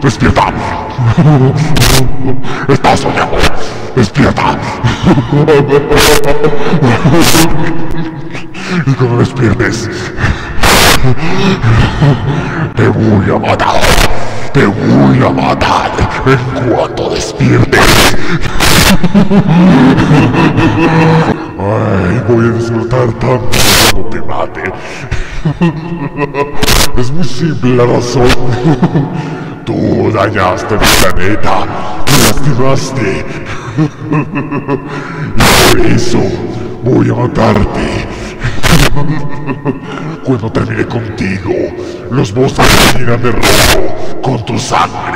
¡Despierta! ¡Estás soñando! ¡Despierta! Y cuando despiertes, te voy a matar. Te voy a matar en cuanto. Ay, voy a disfrutar tanto cuando te mate. Es muy simple la razón. Tú dañaste mi planeta, me lastimaste. Y por eso voy a matarte. Cuando termine contigo, los bosques se de rojo con tu sangre.